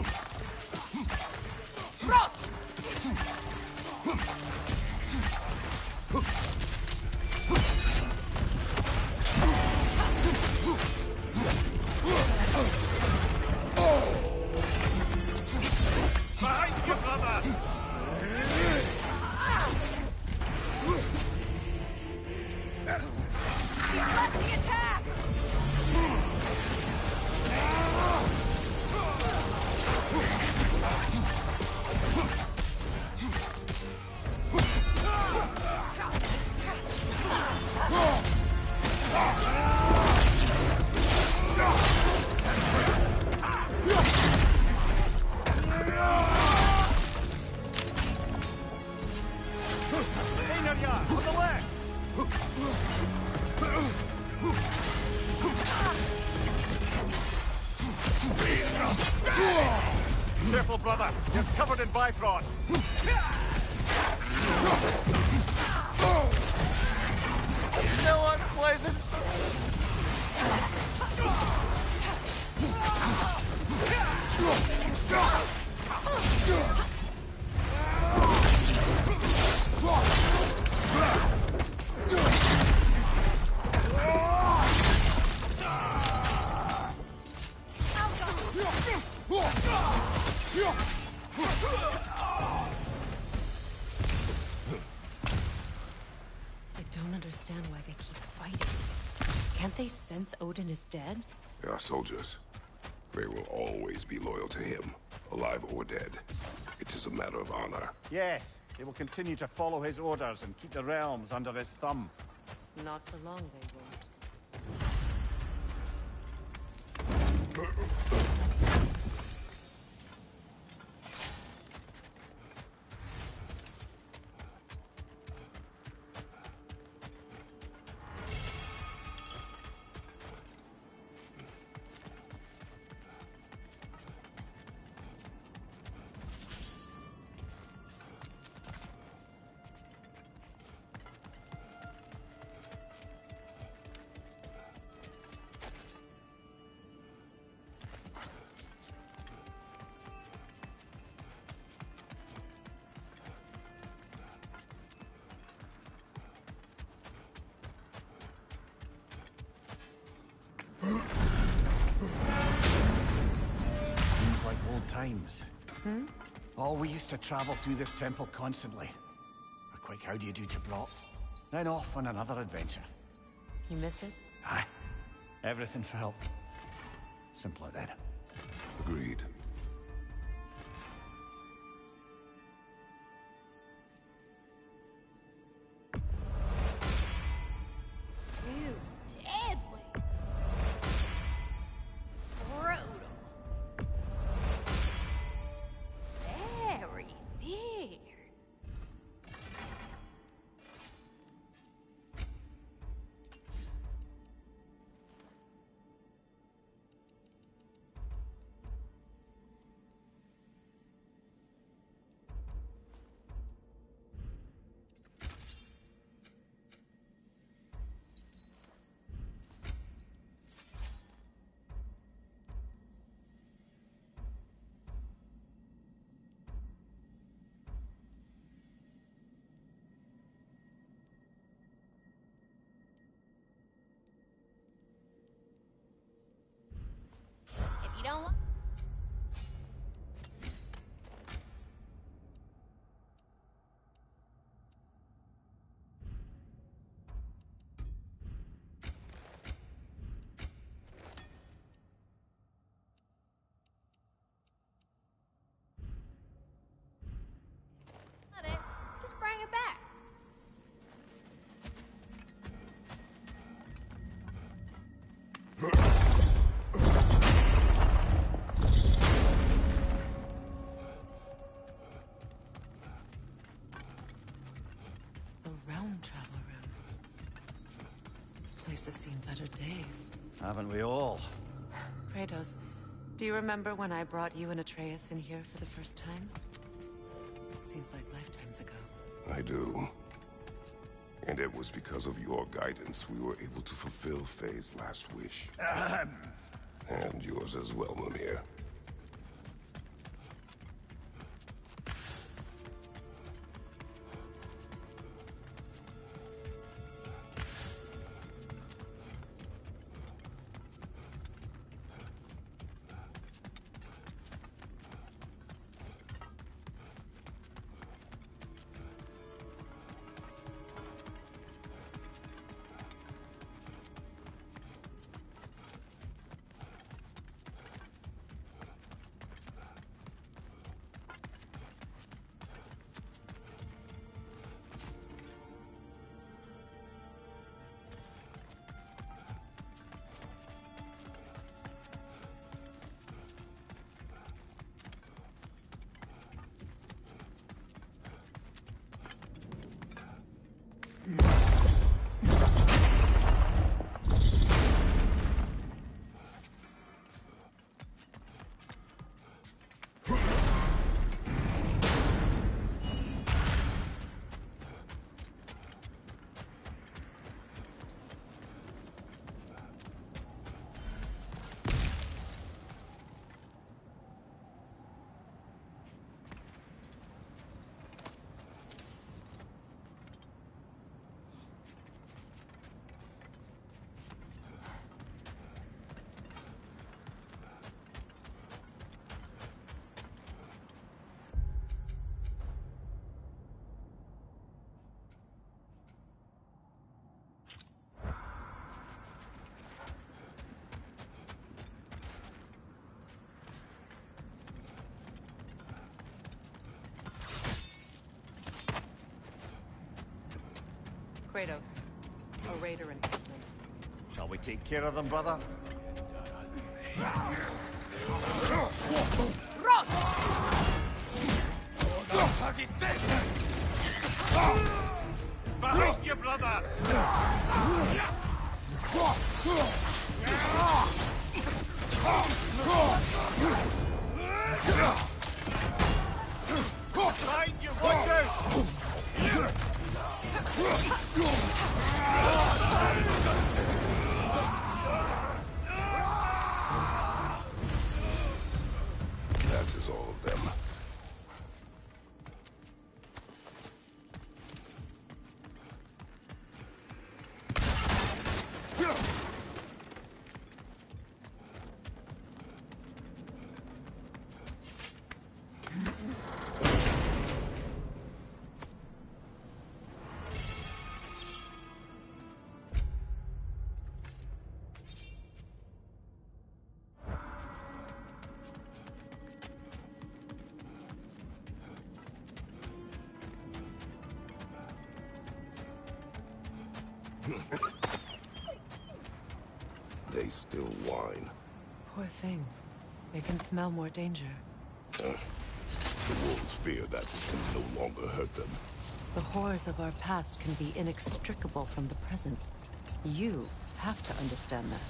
Huh. Bifrost. No unpleasant. I don't understand why they keep fighting. Can't they sense Odin is dead? They are soldiers. They will always be loyal to him, alive or dead. It is a matter of honor. Yes, they will continue to follow his orders and keep the realms under his thumb. Not for long, they won't. Hmm? Oh, we used to travel through this temple constantly. A quick how do you do to Brok. Then off on another adventure. You miss it? Aye. Everything for help. Simple as that. Agreed. Place has seen better days. Haven't we all? Kratos, do you remember when I brought you and Atreus in here for the first time? Seems like lifetimes ago. I do. And it was because of your guidance we were able to fulfill Faye's last wish. and yours as well, Mimir. Kratos. A raider. Shall we take care of them, brother? Behind you, brother! Smell more danger. Uh, the wolves fear that it can no longer hurt them. The horrors of our past can be inextricable from the present. You have to understand that.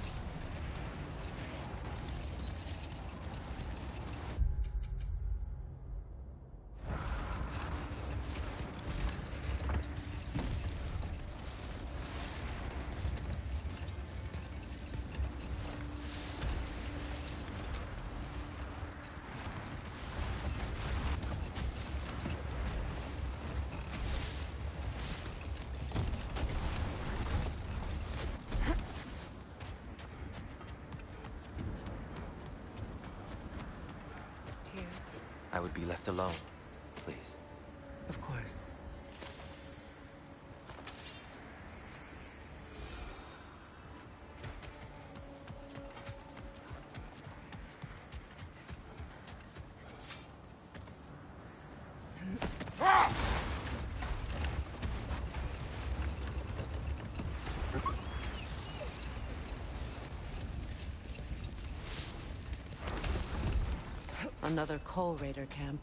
Tyr, I would be left alone, please. of course. Another Coal Raider camp.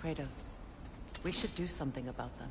Kratos, we should do something about them.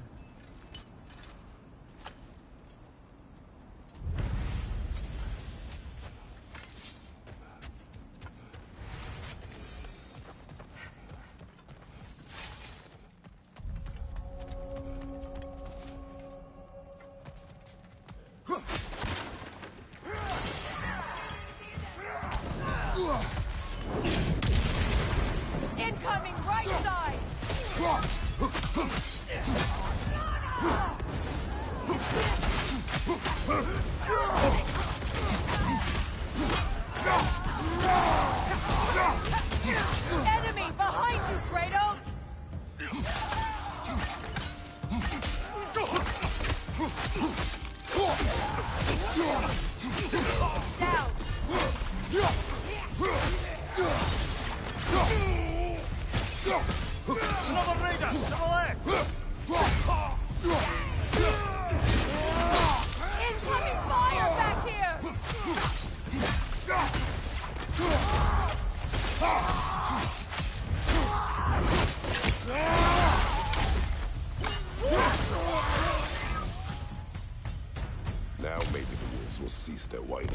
Will cease their whining.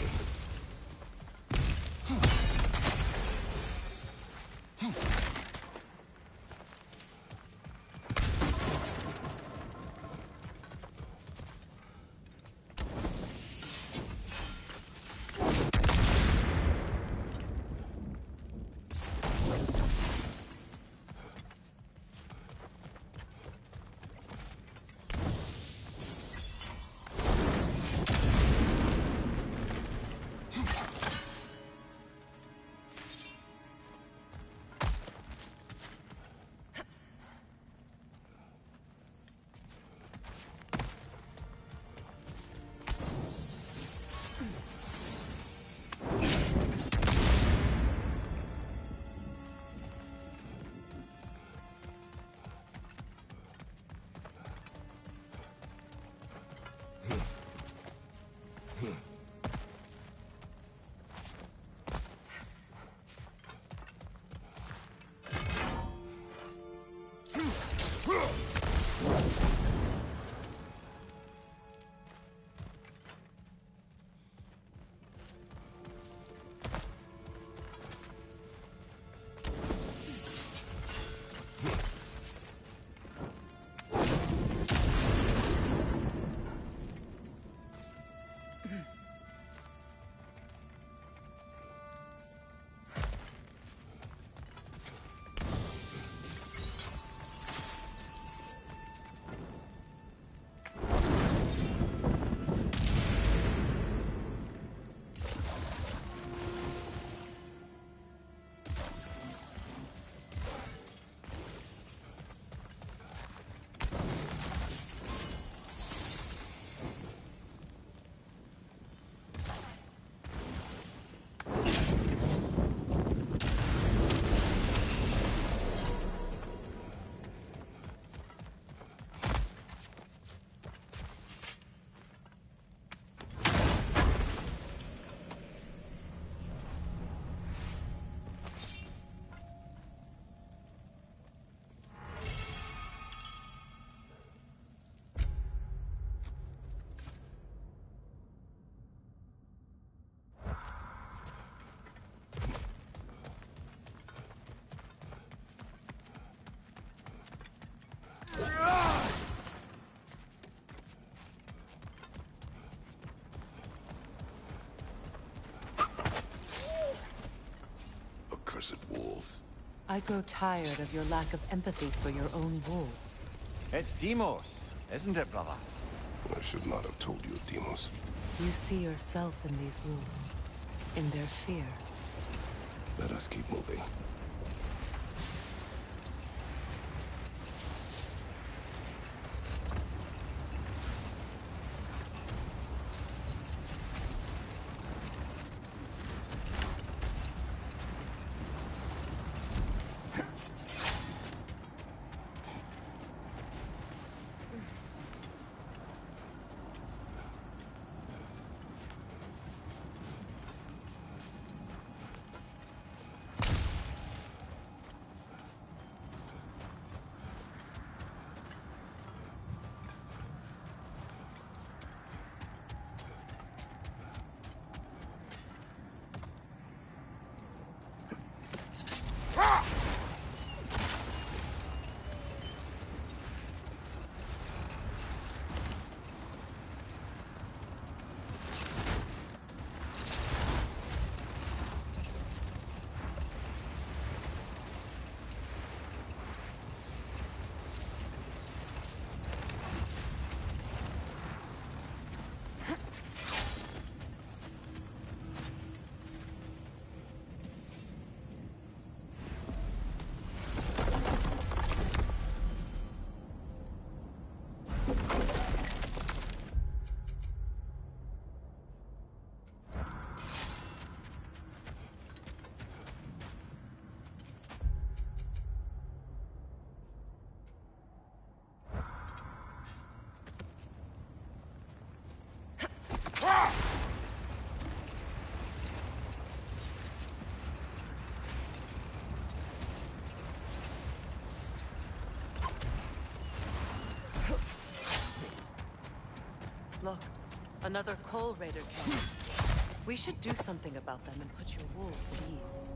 I grow tired of your lack of empathy for your own wolves. It's Deimos, isn't it, brother? I should not have told you, Deimos. You see yourself in these wolves, in their fear. Let us keep moving. Look, another Coal Raider came. We should do something about them and put your wolves at ease.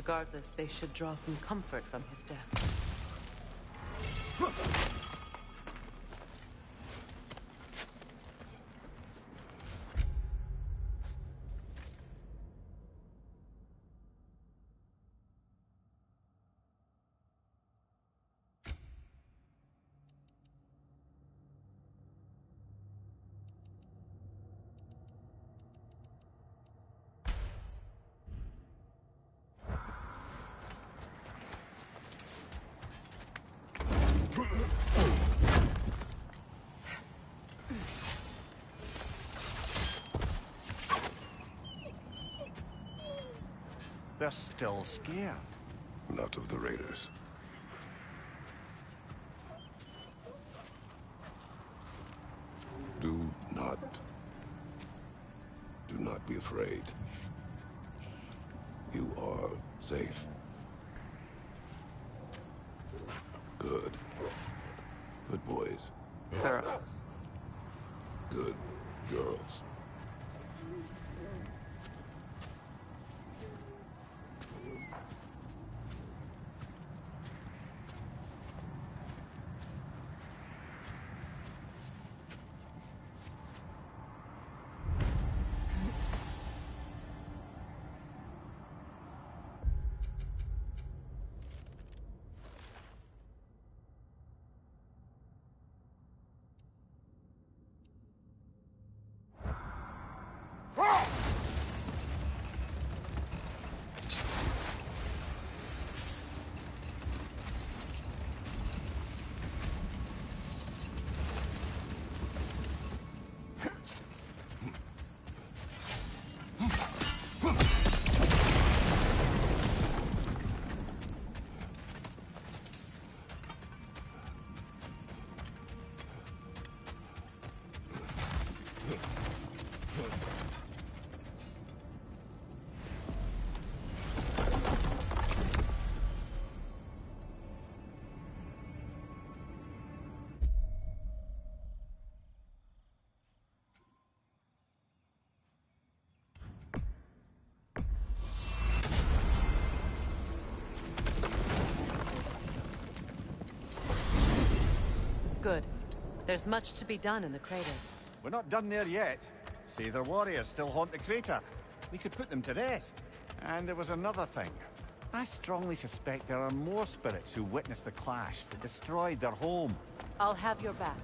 Regardless, they should draw some comfort from his death. They're still scared. not of the Raiders. Do not... Do not be afraid. You are safe. Good. There's much to be done in the crater. We're not done there yet. See, their warriors still haunt the crater. We could put them to rest. And there was another thing. I strongly suspect there are more spirits who witnessed the clash that destroyed their home. I'll have your back.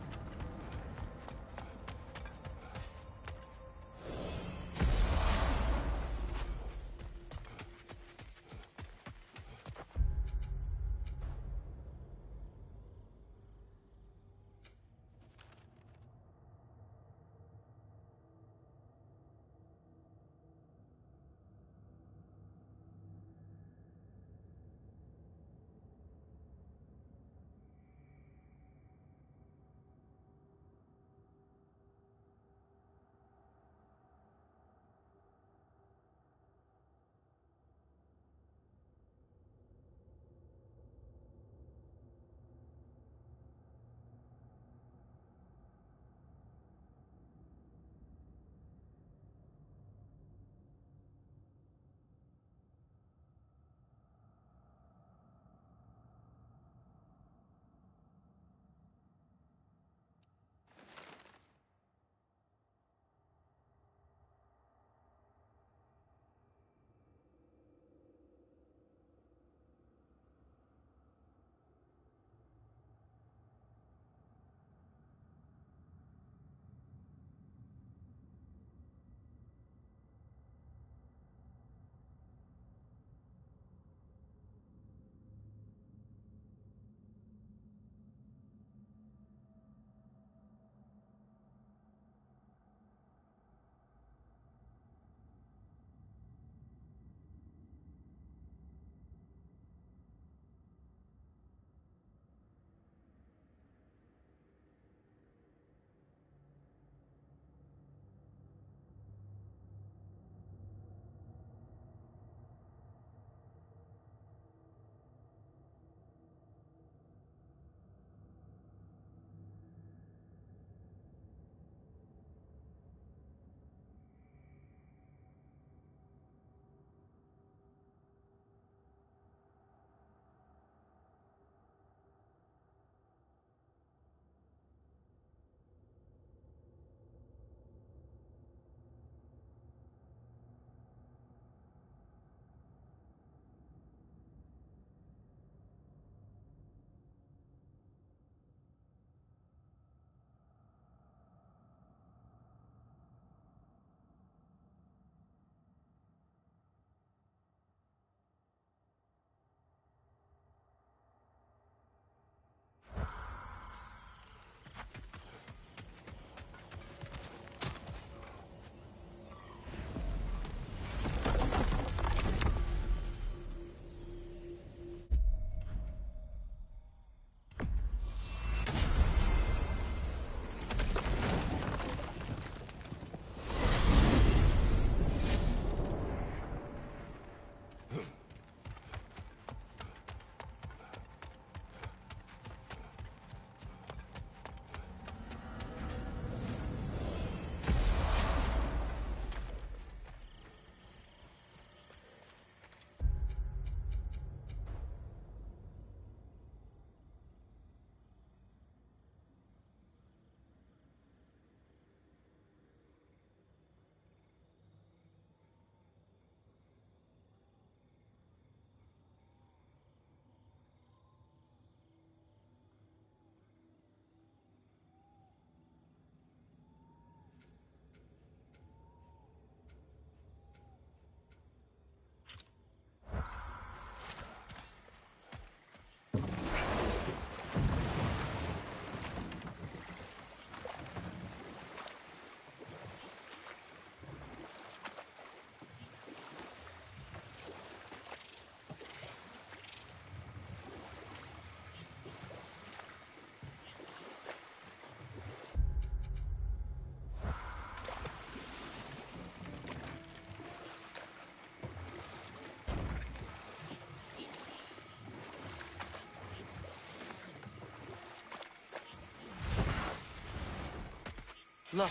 Look,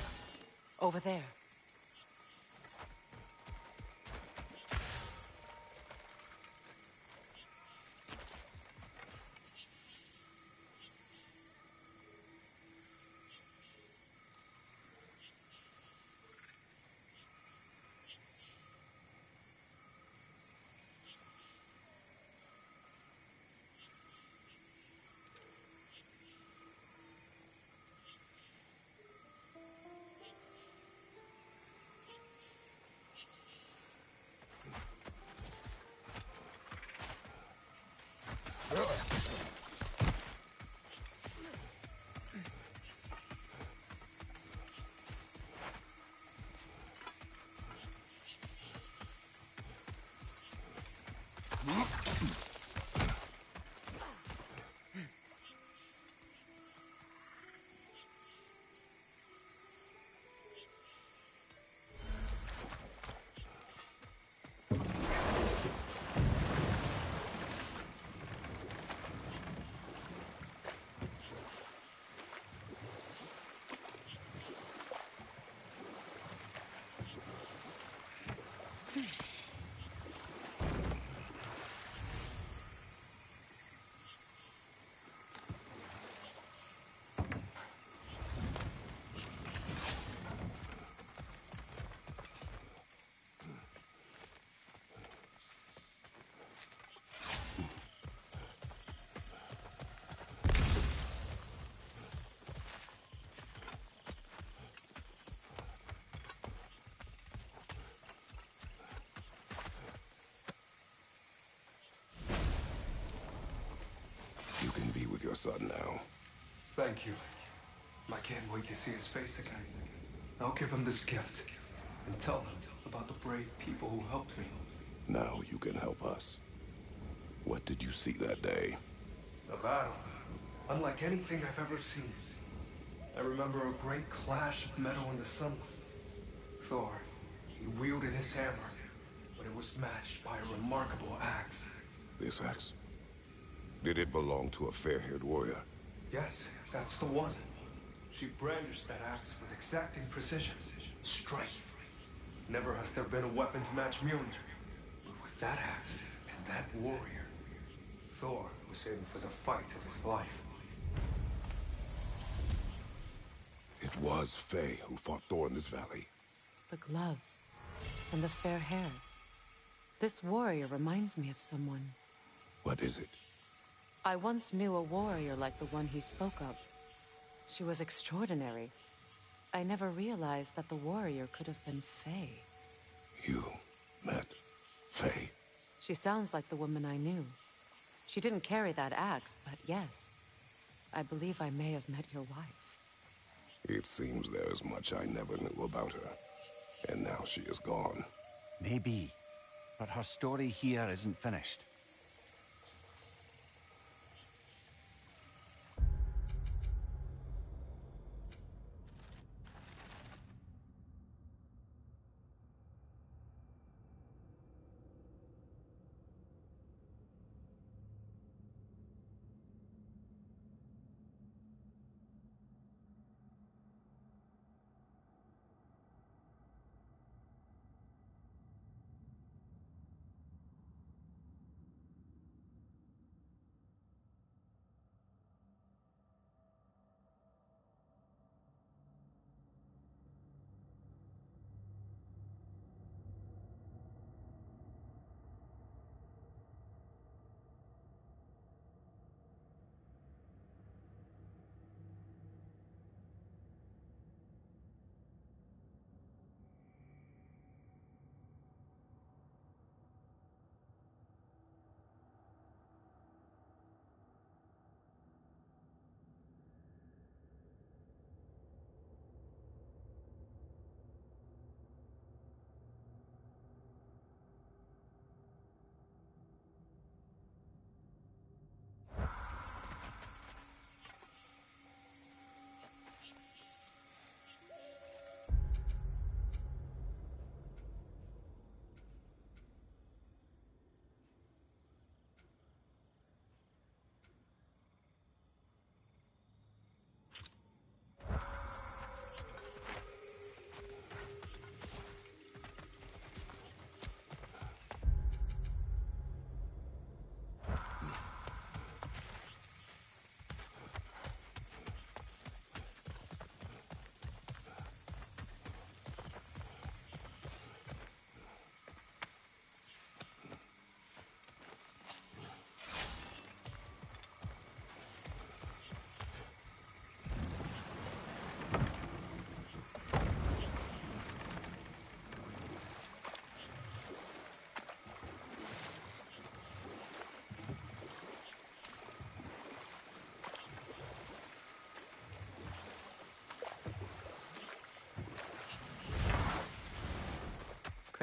over there. You your son now. Thank you. I can't wait to see his face again. I'll give him this gift and tell him about the brave people who helped me. Now you can help us. What did you see that day? A battle, unlike anything I've ever seen. I remember a great clash of metal in the sunlight. Thor, he wielded his hammer, but it was matched by a remarkable axe. This axe? Did it belong to a fair-haired warrior? Yes, that's the one. She brandished that axe with exacting precision, strength. Never has there been a weapon to match Mjolnir. But with that axe and that warrior, Thor was in for the fight of his life. It was Faye who fought Thor in this valley. The gloves. And the fair hair. This warrior reminds me of someone. What is it? I once knew a warrior like the one he spoke of. She was extraordinary. I never realized that the warrior could have been Faye. You met Faye? She sounds like the woman I knew. She didn't carry that axe, but yes. I believe I may have met your wife. It seems there is much I never knew about her. And now she is gone. Maybe. But her story here isn't finished.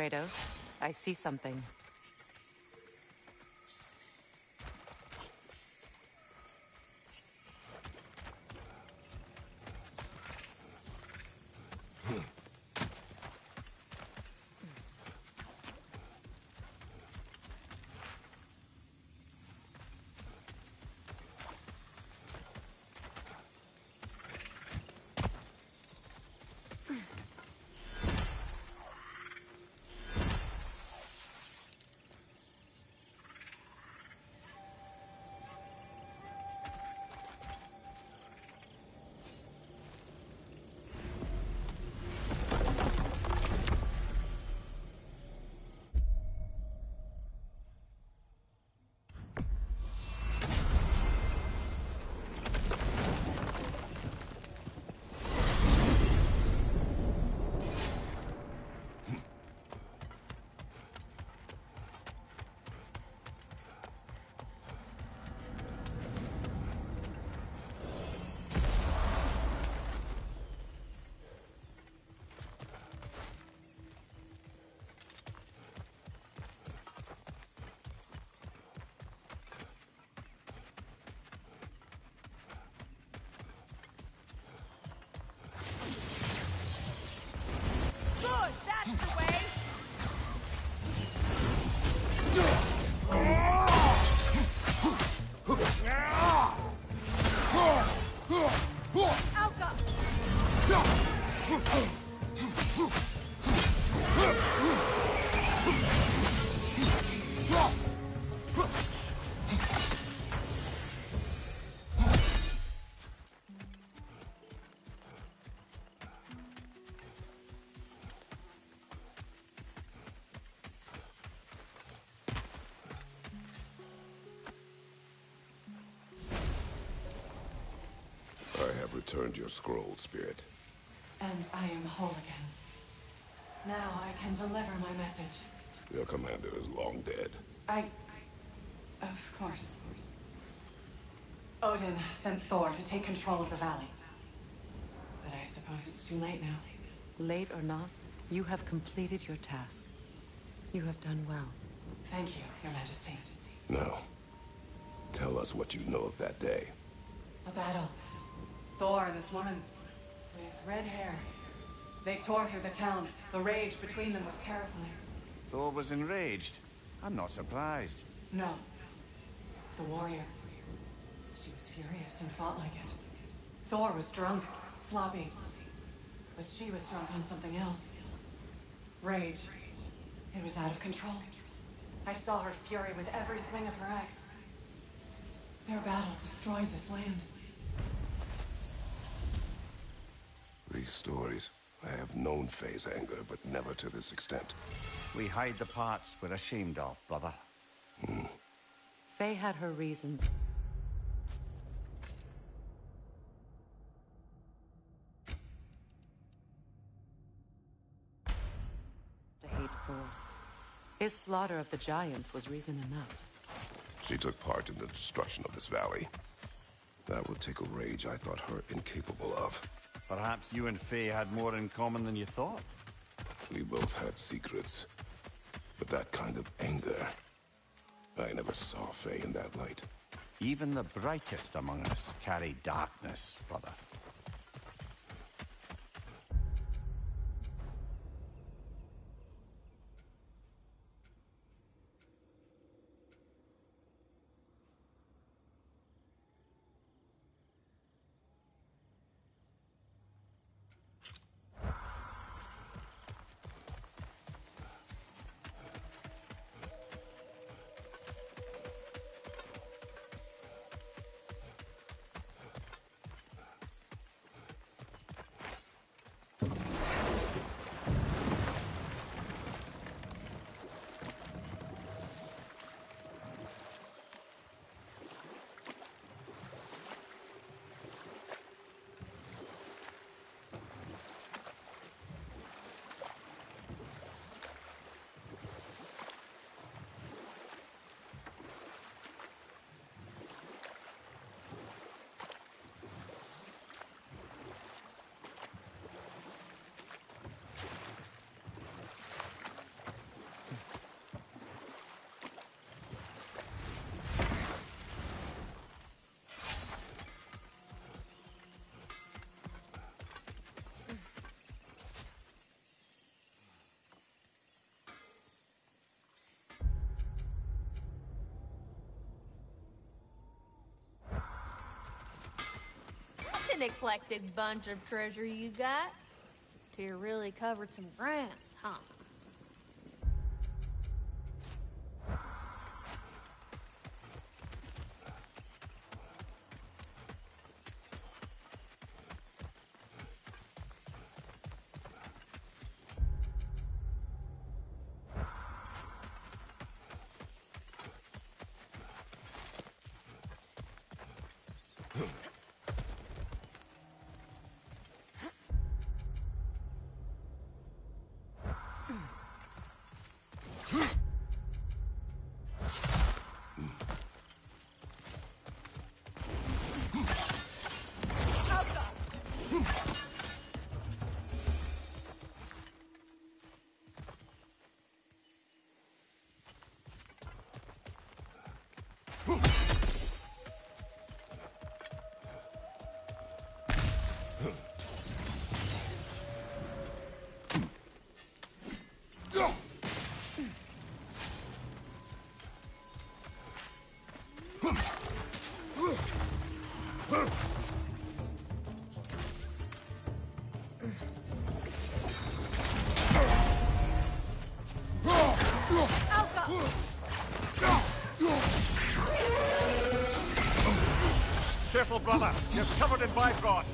Kratos. I see something. Alka! Returned your scroll, Spirit. And I am whole again. Now I can deliver my message. Your commander is long dead. I... Of course. Odin sent Thor to take control of the valley. But I suppose it's too late now. Late or not, you have completed your task. You have done well. Thank you, Your Majesty. Now, tell us what you know of that day. A battle. Thor and this woman with red hair. They tore through the town. The rage between them was terrifying. Thor was enraged. I'm not surprised. No. The warrior. She was furious and fought like it. Thor was drunk, sloppy. But she was drunk on something else. Rage. It was out of control. I saw her fury with every swing of her axe. Their battle destroyed this land. These stories, I have known Faye's anger, but never to this extent. We hide the parts we're ashamed of, brother. Hmm. Faye had her reasons. To hate Thor. His slaughter of the giants was reason enough. She took part in the destruction of this valley. That would take a rage I thought her incapable of. Perhaps you and Faye had more in common than you thought. We both had secrets. But that kind of anger... I never saw Faye in that light. Even the brightest among us carry darkness, brother. An eclectic bunch of treasure you got. Tyr really covered some ground, huh? Careful, brother. You're covered in Bifrost.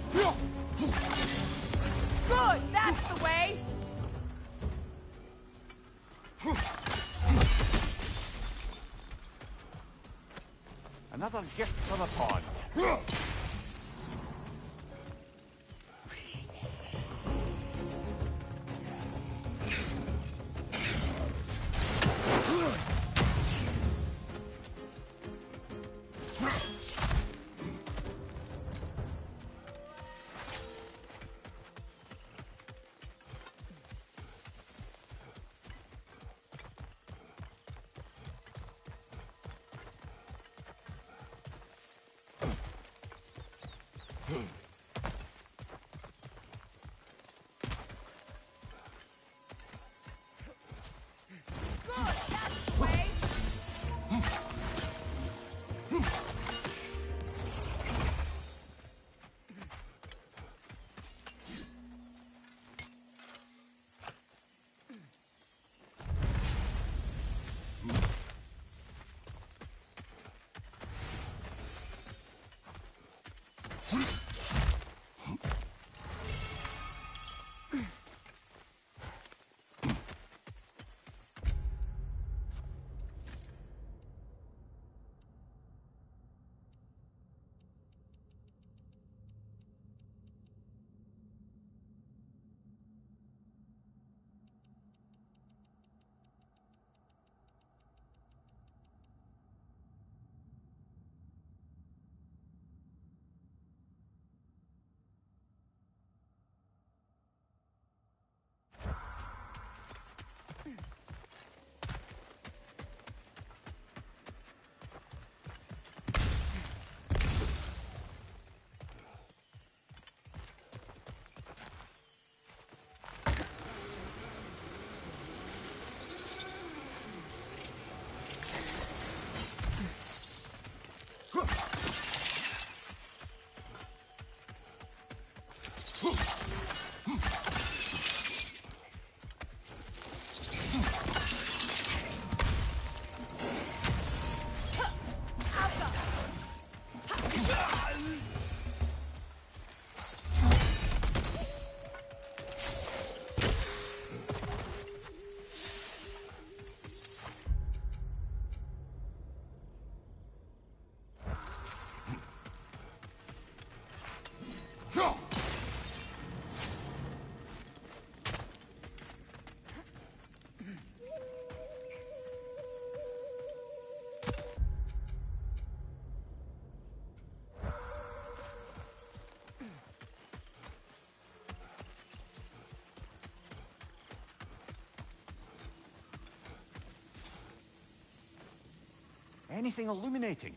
Anything illuminating?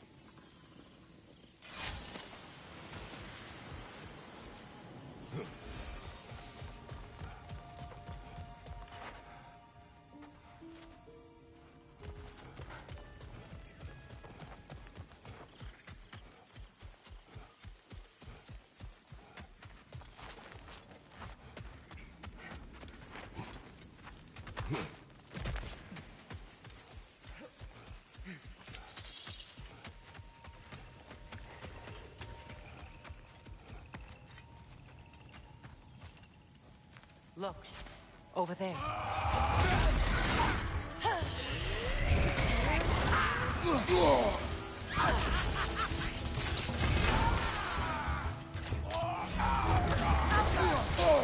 Look, over there.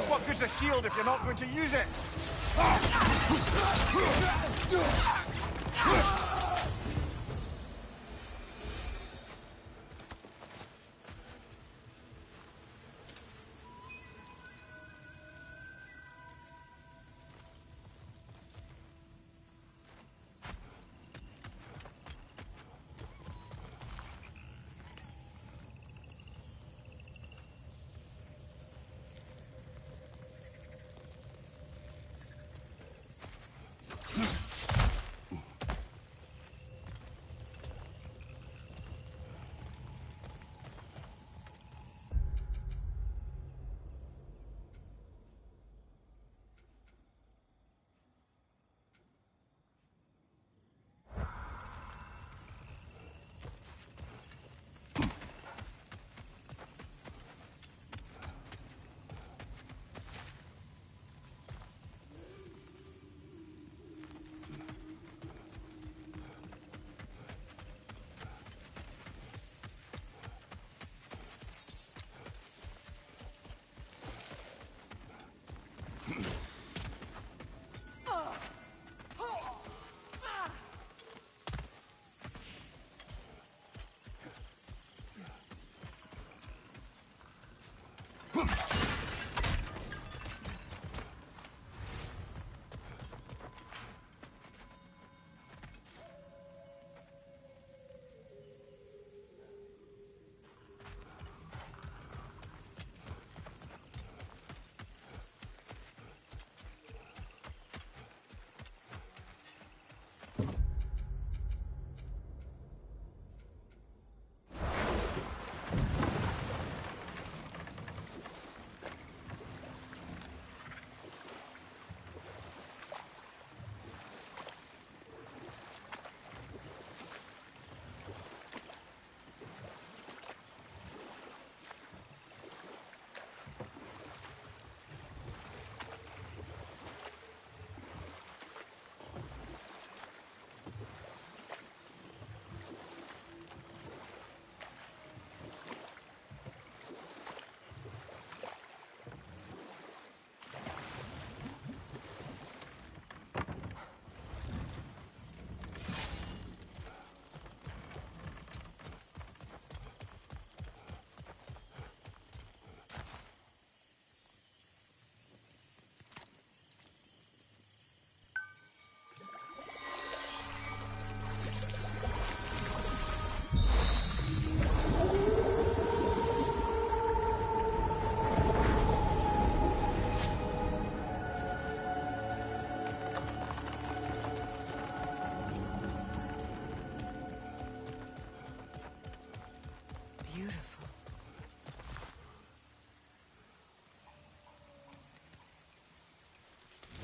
What good's a shield if you're not going to use it? Beautiful.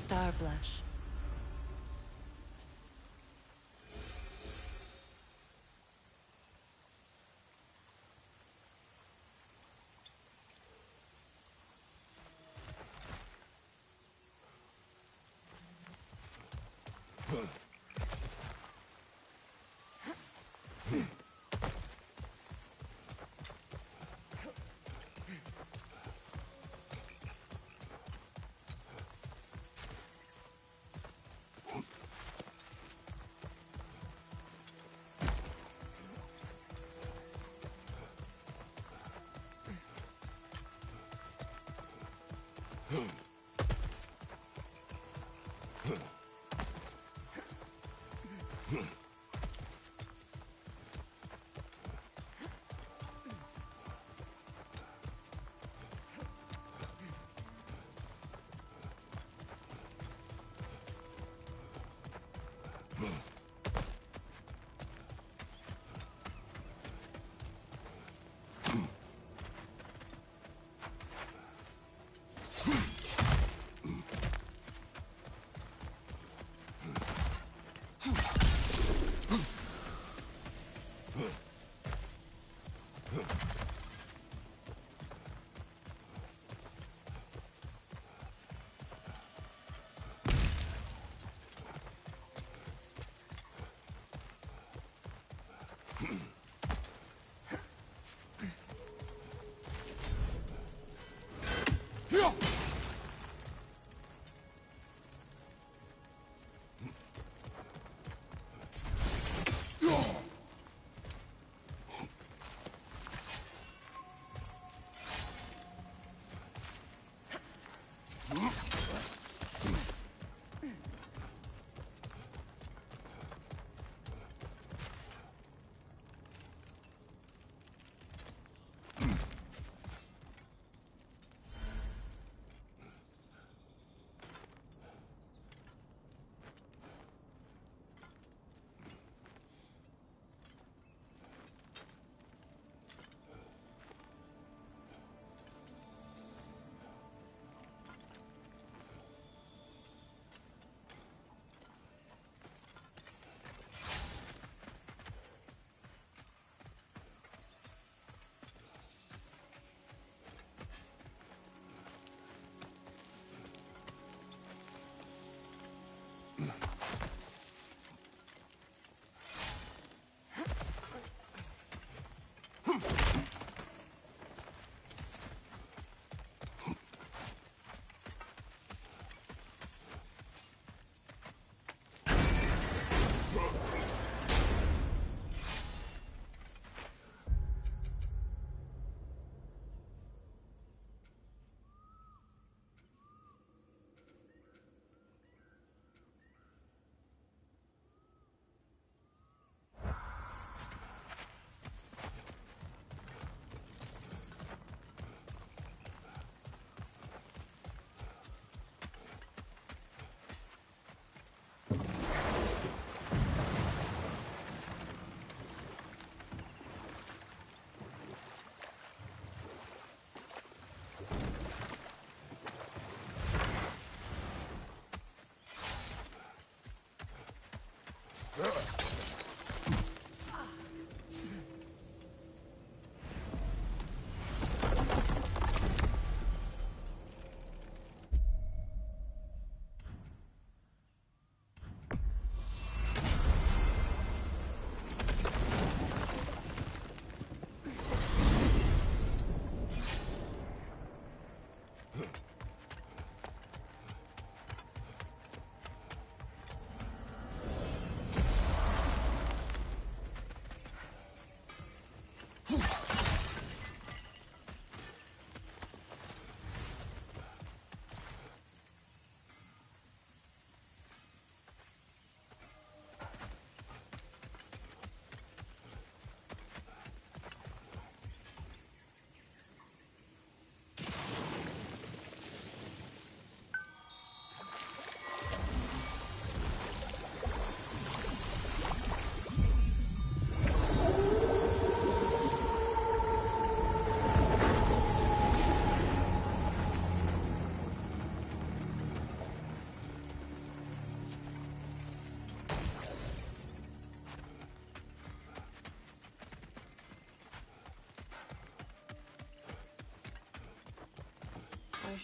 Star blush. Hmm. Yo! Ugh.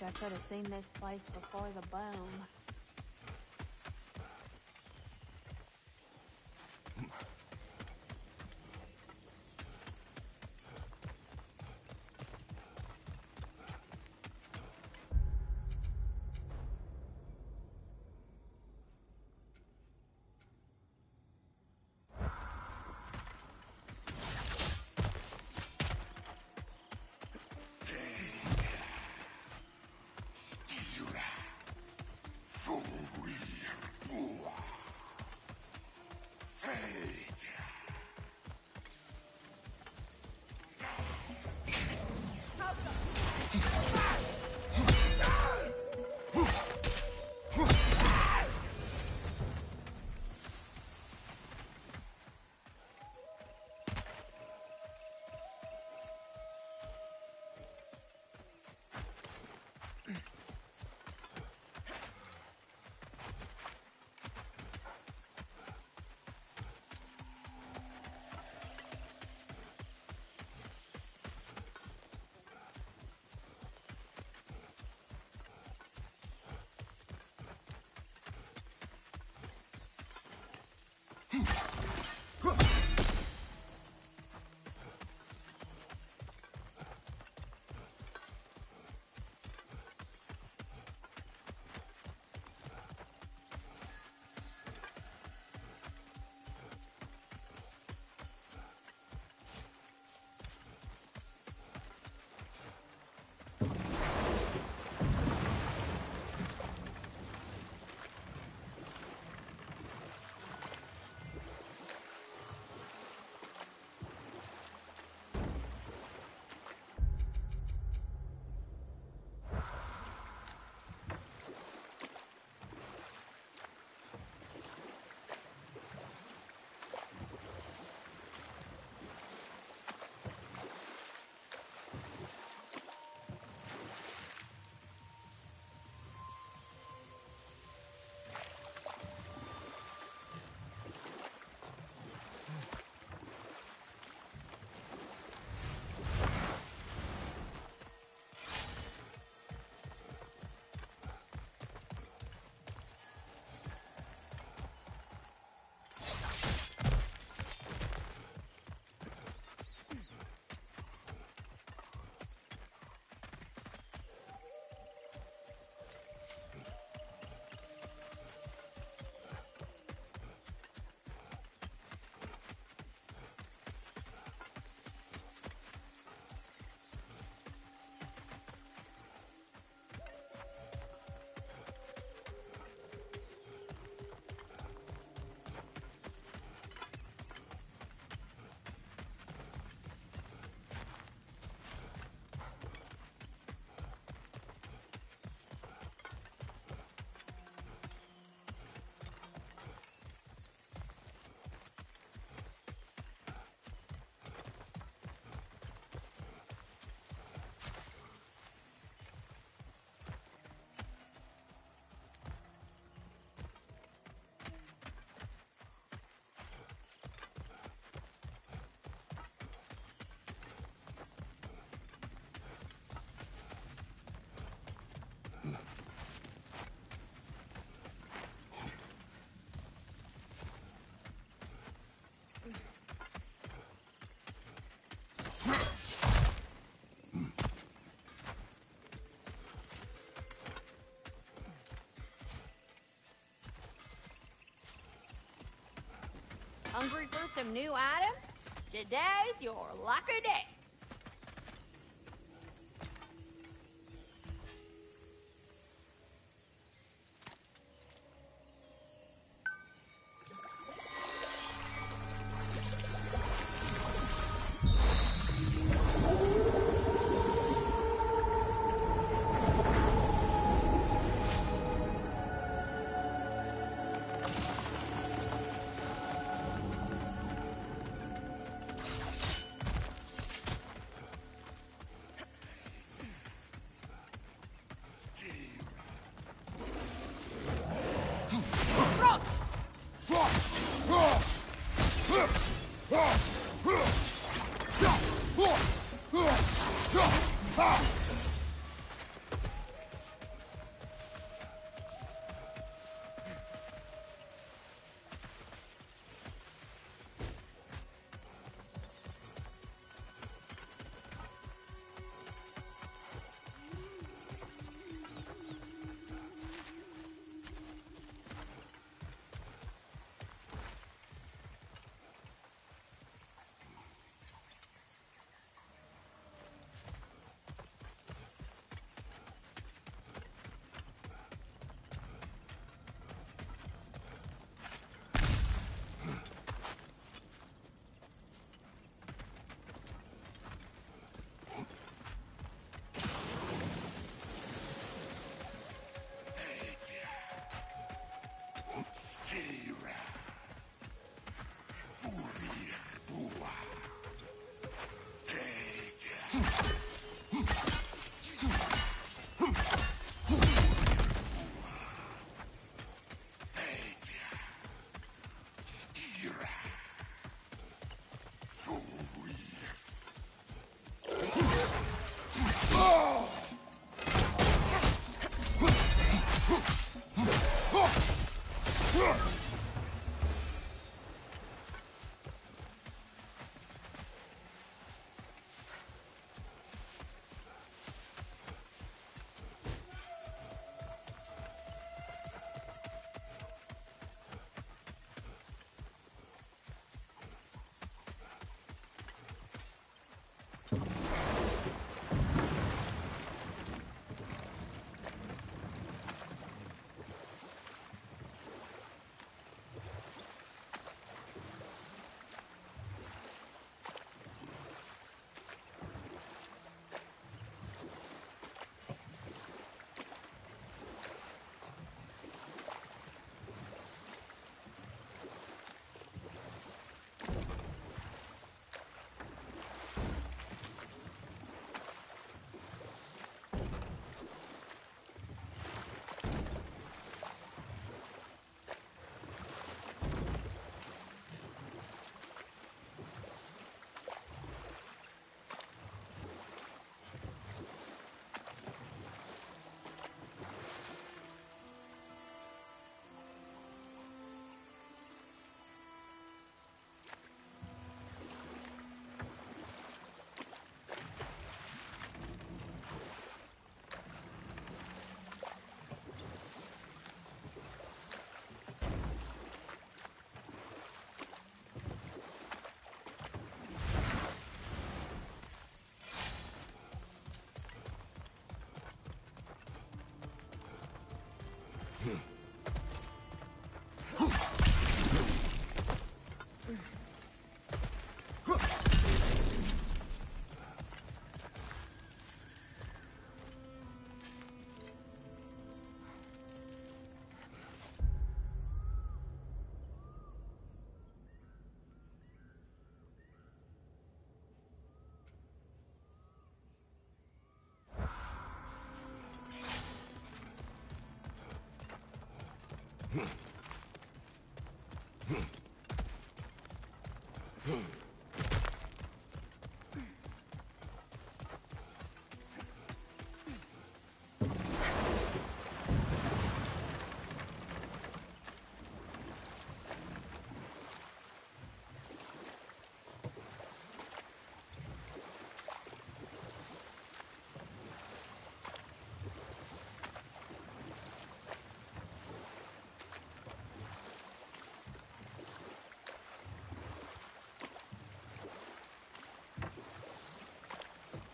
Wish I could have seen this place before the boom. Mm-hmm. Hungry for some new items? Today's your lucky day. good.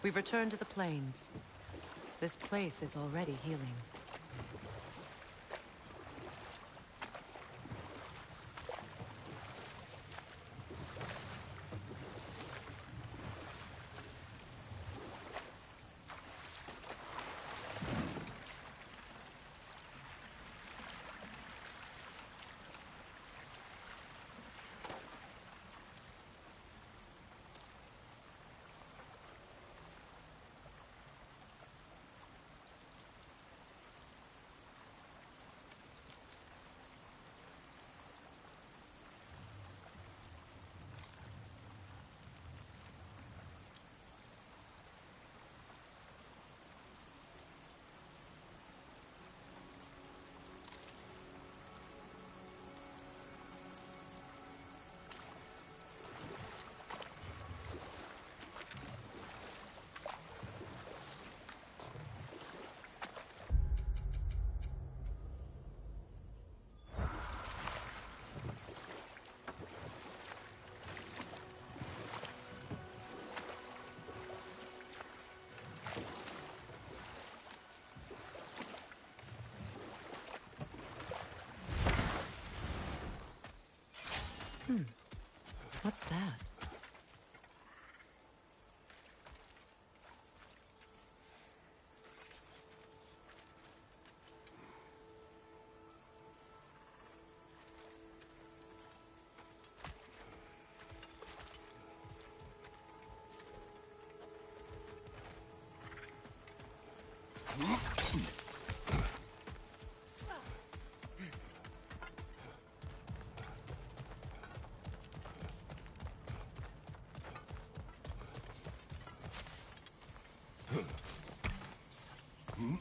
We've returned to the plains. This place is already healing. Hmm. What's that? Huh? Hmm?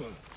Mm-hmm.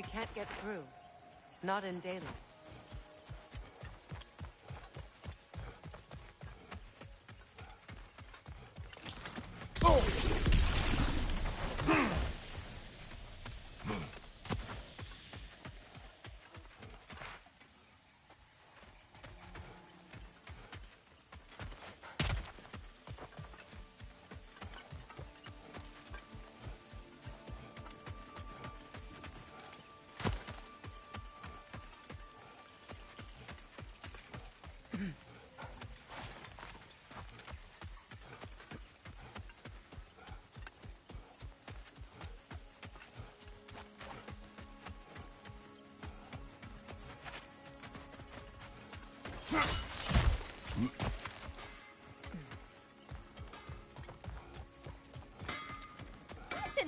We can't get through. Not in daylight.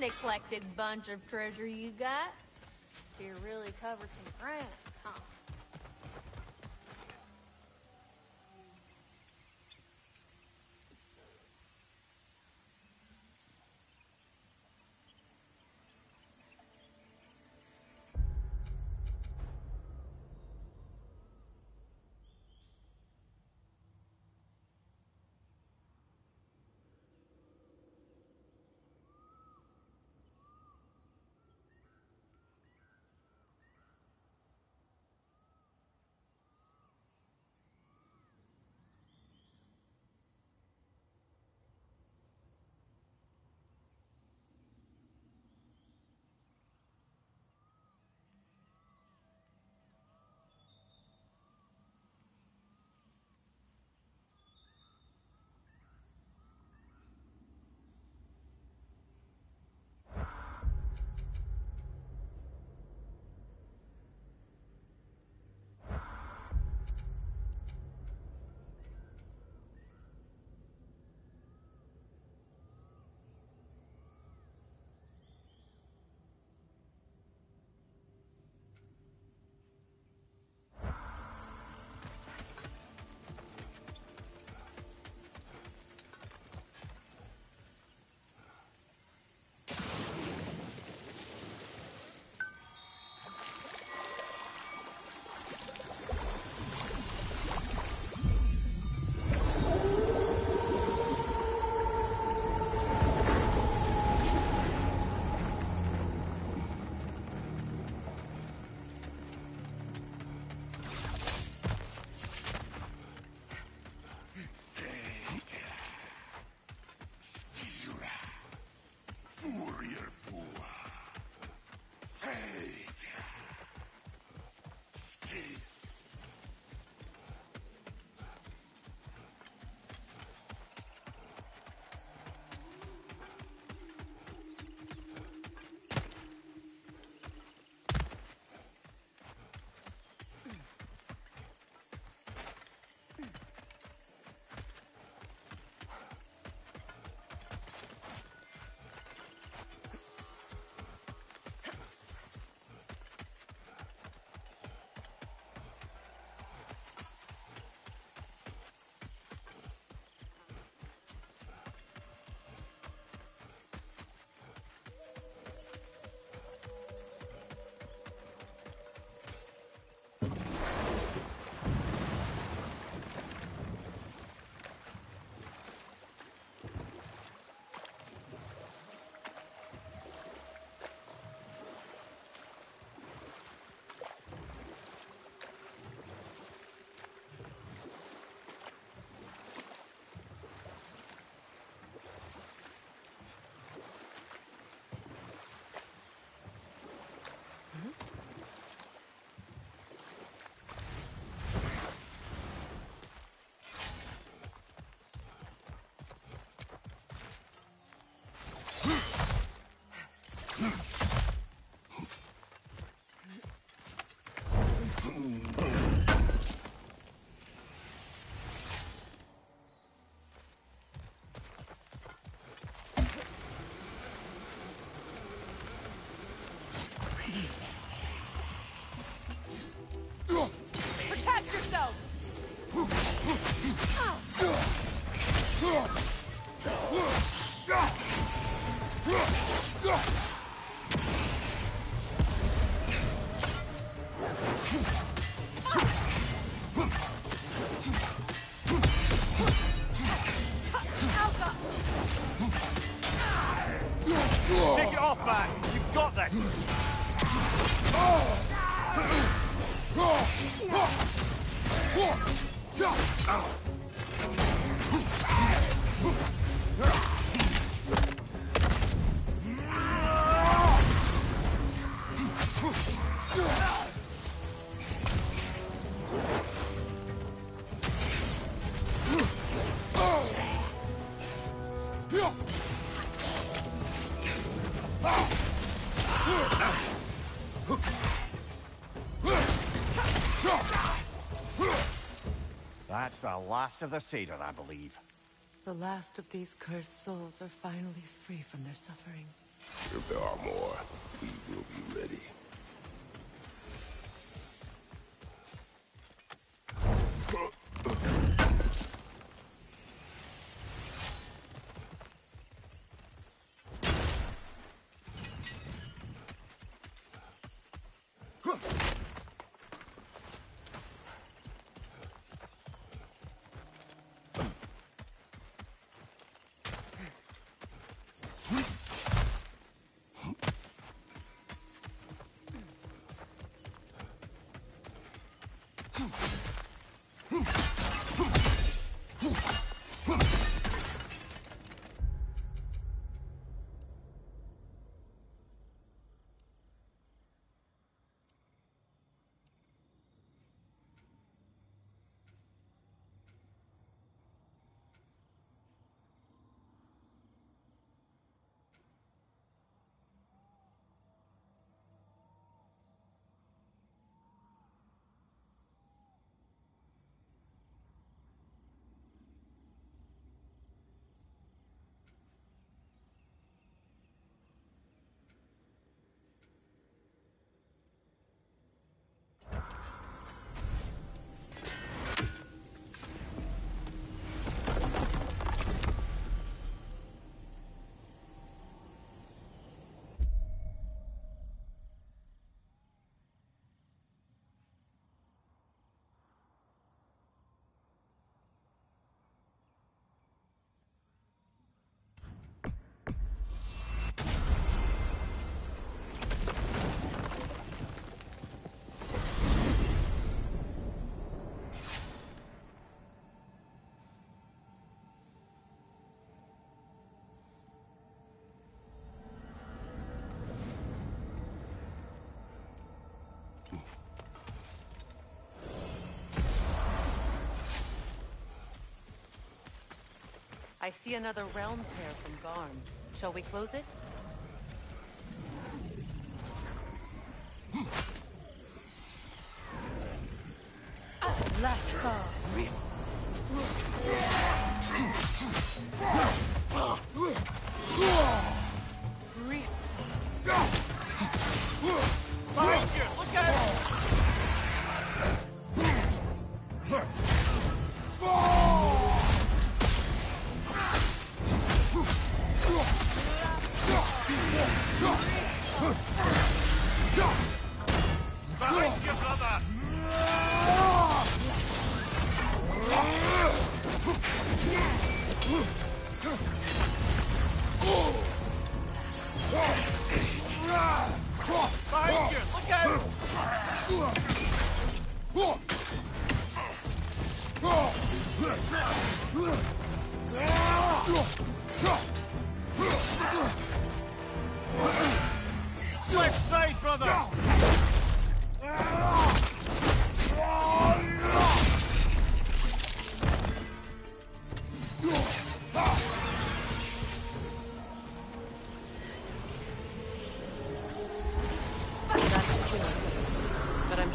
Eclectic bunch of treasure you got. You really covered some ground, the last of the Seder, I believe. The last of these cursed souls are finally free from their suffering. If there are more, I see another realm tear from Garm. Shall we close it?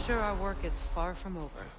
Sure our work is far from over.